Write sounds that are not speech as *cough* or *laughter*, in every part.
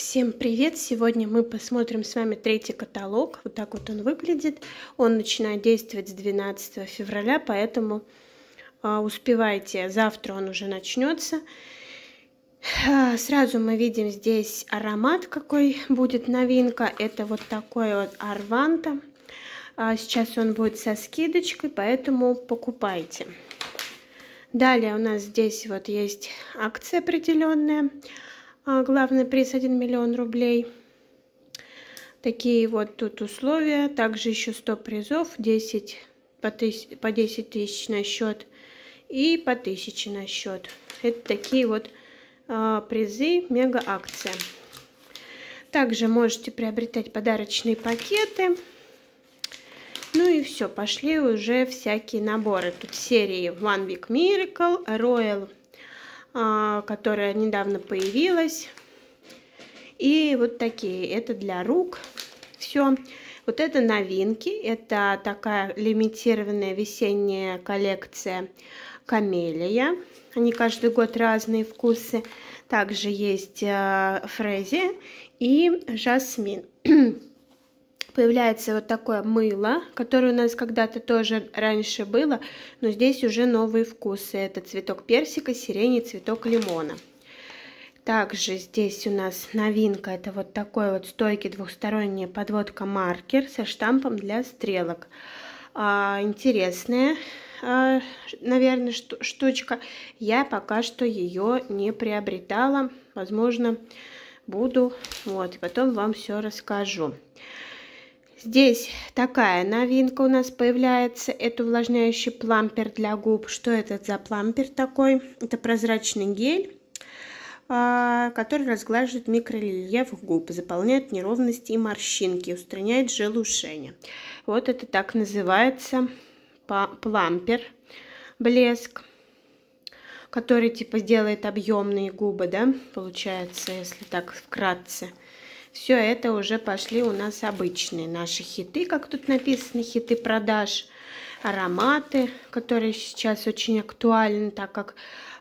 Всем привет! Сегодня мы посмотрим с вами третий каталог. Вот так вот он выглядит. Он начинает действовать с 12 февраля, поэтому э, успевайте. Завтра он уже начнется. Э, сразу мы видим здесь аромат, какой будет новинка. Это вот такой вот Арванта. Э, сейчас он будет со скидочкой, поэтому покупайте. Далее у нас здесь вот есть акция определенная. А, главный приз 1 миллион рублей. Такие вот тут условия. Также еще 100 призов, 10 по, по 10 тысяч на счет и по 1000 на счет. Это такие вот э, призы, мега акция. Также можете приобретать подарочные пакеты. Ну и все, пошли уже всякие наборы. Тут серии One Big Miracle, Royal а, которая недавно появилась. И вот такие, это для рук. Все. Вот это новинки, это такая лимитированная весенняя коллекция камелия. Они каждый год разные вкусы. Также есть э, фрези и жасмин. *clears throat* появляется вот такое мыло, которое у нас когда-то тоже раньше было, но здесь уже новые вкусы. Это цветок персика, сирени, цветок лимона. Также здесь у нас новинка, это вот такой вот стойкий двухсторонняя подводка маркер со штампом для стрелок. А, интересная, а, наверное, штучка. Я пока что ее не приобретала. Возможно, буду. Вот, и потом вам все расскажу. Здесь такая новинка у нас появляется. Это увлажняющий плампер для губ. Что это за плампер такой? Это прозрачный гель, а, который разглаживает микрорельеф губ, заполняет неровности и морщинки, устраняет желушение. Вот это так называется плампер, блеск, который типа сделает объемные губы, да, получается, если так вкратце. Все это уже пошли у нас обычные наши хиты, как тут написано, хиты продаж, ароматы, которые сейчас очень актуальны, так как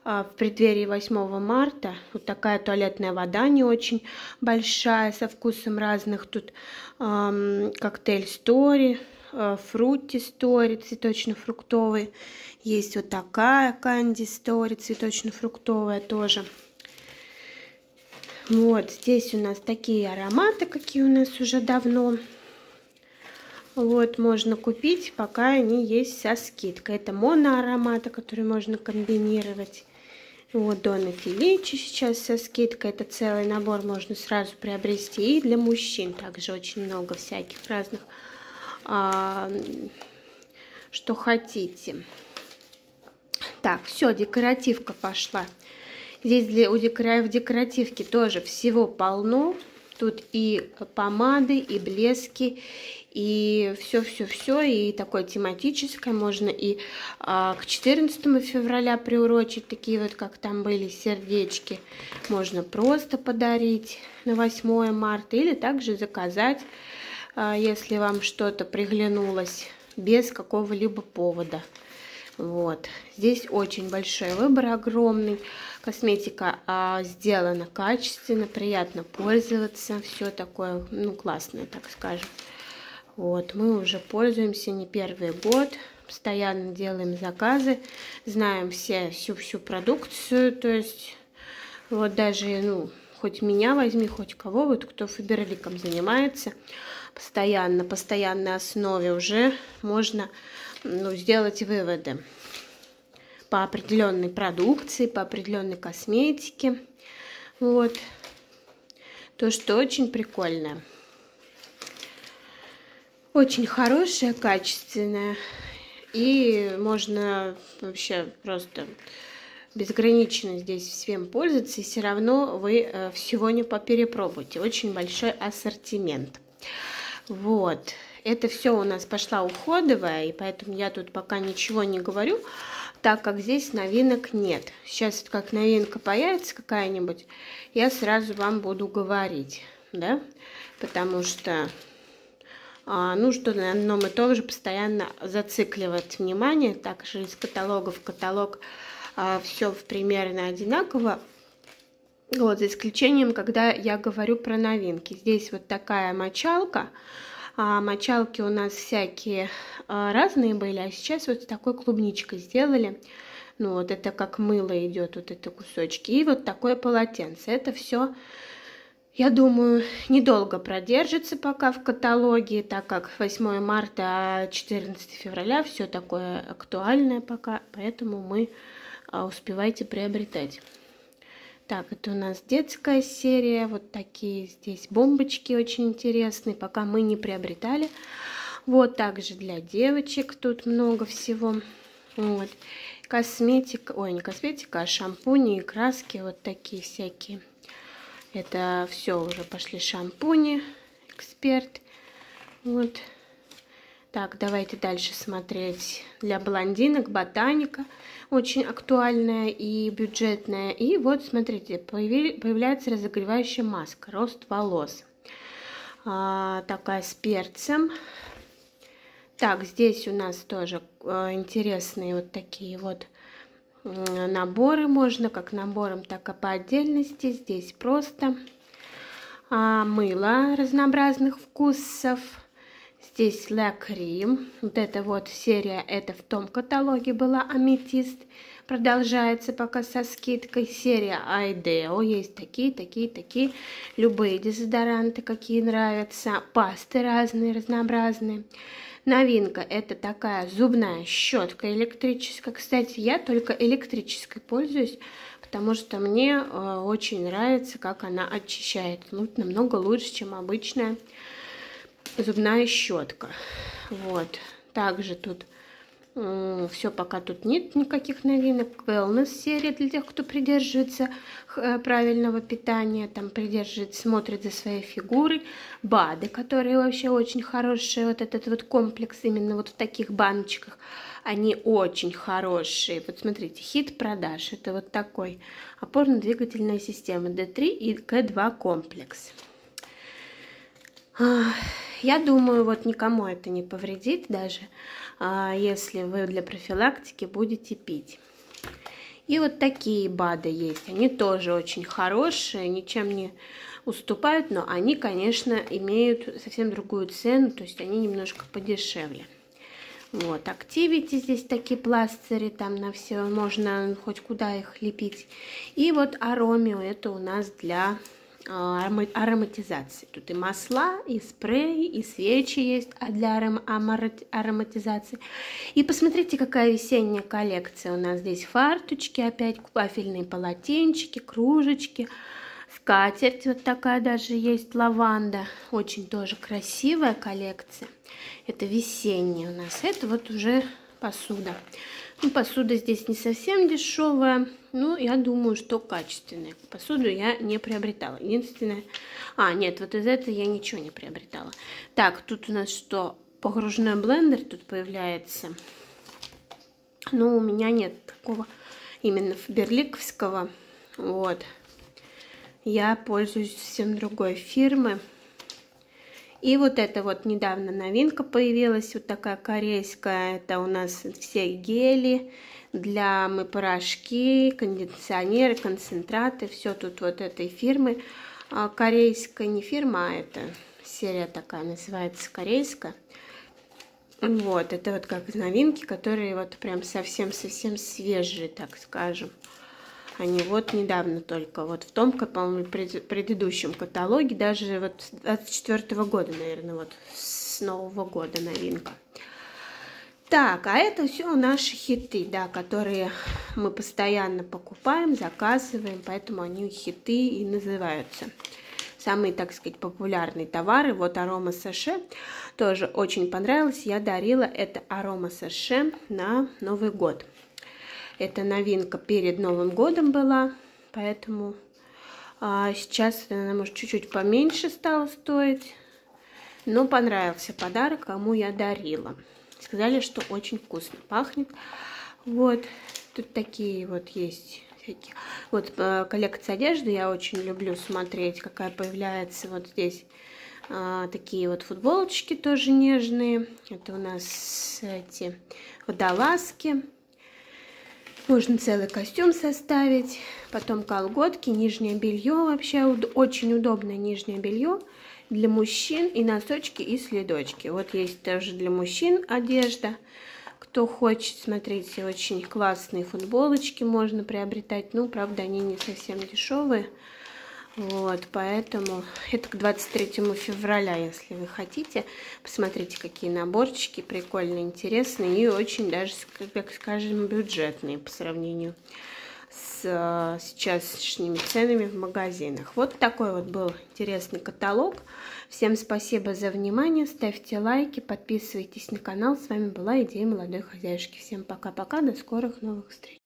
а, в преддверии 8 марта вот такая туалетная вода не очень большая, со вкусом разных тут эм, коктейль стори, фрукти стори, цветочно-фруктовый. Есть вот такая канди стори, цветочно-фруктовая тоже. Вот здесь у нас такие ароматы, какие у нас уже давно. Вот, можно купить, пока они есть со скидкой. Это моноароматы, которые можно комбинировать. Вот Дона Филичи сейчас со скидкой. Это целый набор можно сразу приобрести. И для мужчин также очень много всяких разных, а, что хотите. Так, все, декоративка пошла. Здесь для, у декора, в декоративке тоже всего полно. Тут и помады, и блески, и все-все-все, и такое тематическое. Можно и а, к 14 февраля приурочить, такие вот, как там были, сердечки. Можно просто подарить на 8 марта или также заказать, а, если вам что-то приглянулось без какого-либо повода. Вот. Здесь очень большой выбор, огромный. Косметика а, сделана качественно, приятно пользоваться. Все такое, ну, классное, так скажем. Вот, мы уже пользуемся не первый год. Постоянно делаем заказы. Знаем все, всю-всю продукцию. То есть, вот даже, ну, хоть меня возьми, хоть кого, вот кто фаберликом занимается, постоянно, постоянной основе уже можно ну, сделать выводы по определенной продукции, по определенной косметике. Вот. То, что очень прикольно. Очень хорошая, качественная. И можно вообще просто безгранично здесь всем пользоваться, и все равно вы э, всего не поперепробуете. Очень большой ассортимент. Вот. Это все у нас пошла уходовая, и поэтому я тут пока ничего не говорю, так как здесь новинок нет. Сейчас как новинка появится какая-нибудь, я сразу вам буду говорить, да, потому что а, ну, что на одном и том же постоянно зацикливать внимание, так же из каталога в каталог а, все примерно одинаково Вот, за исключением, когда я говорю про новинки. Здесь вот такая мочалка. А мочалки у нас всякие а, разные были, а сейчас вот с такой клубничкой сделали. Ну, вот это как мыло идет, вот это кусочки. И вот такое полотенце. Это все, я думаю, недолго продержится пока в каталоге, так как 8 марта, а 14 февраля все такое актуальное пока, поэтому мы а, успевайте приобретать. Так, это у нас детская серия. Вот такие здесь бомбочки очень интересные, пока мы не приобретали. Вот также для девочек тут много всего. Вот. Косметика, ой, не косметика, а шампуни и краски вот такие всякие. Это все уже пошли шампуни, эксперт. Вот. Так, давайте дальше смотреть. Для блондинок ботаника очень актуальная и бюджетная. И вот, смотрите, появляется разогревающая маска, рост волос. А, такая с перцем. Так, здесь у нас тоже а, интересные вот такие вот наборы. Можно как набором, так и по отдельности. Здесь просто а, мыло разнообразных вкусов Здесь La Cream. Вот эта вот серия, это в том каталоге была Аметист. Продолжается пока со скидкой. Серия Айдео. Есть такие, такие, такие. Любые дезодоранты, какие нравятся. Пасты разные, разнообразные. Новинка это такая зубная щетка электрическая. Кстати, я только электрической пользуюсь, потому что мне э, очень нравится, как она очищает. Ну, намного лучше, чем обычная зубная щетка. Вот. Также тут все пока тут нет никаких новинок. Wellness серия для тех, кто придерживается э, правильного питания, там придерживается, смотрит за своей фигурой. БАДы, которые вообще очень хорошие. Вот этот вот комплекс именно вот в таких баночках. Они очень хорошие. Вот смотрите, хит продаж. Это вот такой опорно-двигательная система D3 и К2 комплекс. Я думаю, вот никому это не повредит, даже а, если вы для профилактики будете пить. И вот такие БАДы есть. Они тоже очень хорошие, ничем не уступают, но они, конечно, имеют совсем другую цену, то есть они немножко подешевле. Вот, Activity здесь такие пластыри, там на все, можно хоть куда их лепить. И вот Аромио, это у нас для ароматизации. Тут и масла, и спреи, и свечи есть а для аром ароматизации. И посмотрите, какая весенняя коллекция у нас здесь. Фарточки, опять вафельные полотенчики, кружечки, скатерть вот такая даже есть, лаванда. Очень тоже красивая коллекция. Это весенняя у нас. Это вот уже посуда. Ну, посуда здесь не совсем дешевая, но я думаю, что качественная. Посуду я не приобретала. Единственное... А, нет, вот из этого я ничего не приобретала. Так, тут у нас что? Погружной блендер тут появляется. Но у меня нет такого именно берликовского. Вот. Я пользуюсь совсем другой фирмы. И вот это вот недавно новинка появилась, вот такая корейская. Это у нас все гели для мы порошки, кондиционеры, концентраты. Все тут вот этой фирмы. А, корейская, не фирма, а это серия такая называется корейская. Вот, это вот как новинки, которые вот прям совсем-совсем свежие, так скажем. Они вот недавно только, вот в том, по-моему, предыдущем каталоге, даже вот с 24 -го года, наверное, вот с Нового года новинка. Так, а это все наши хиты, да, которые мы постоянно покупаем, заказываем, поэтому они хиты и называются. Самые, так сказать, популярные товары, вот арома саше, тоже очень понравилось, я дарила это арома саше на Новый год. Это новинка перед Новым годом была, поэтому а, сейчас она, может, чуть-чуть поменьше стала стоить. Но понравился подарок, кому я дарила. Сказали, что очень вкусно пахнет. Вот, тут такие вот есть. Вот э, коллекция одежды я очень люблю смотреть, какая появляется вот здесь. А, такие вот футболочки тоже нежные. Это у нас эти водолазки. Можно целый костюм составить, потом колготки, нижнее белье. Вообще очень удобное нижнее белье для мужчин и носочки и следочки. Вот есть тоже для мужчин одежда. Кто хочет, смотрите, очень классные футболочки можно приобретать. Ну, правда, они не совсем дешевые. Вот, поэтому это к 23 февраля, если вы хотите. Посмотрите, какие наборчики прикольные, интересные и очень даже, как скажем, бюджетные по сравнению с э, сейчасшними ценами в магазинах. Вот такой вот был интересный каталог. Всем спасибо за внимание. Ставьте лайки, подписывайтесь на канал. С вами была Идея молодой хозяюшки. Всем пока-пока, до скорых новых встреч.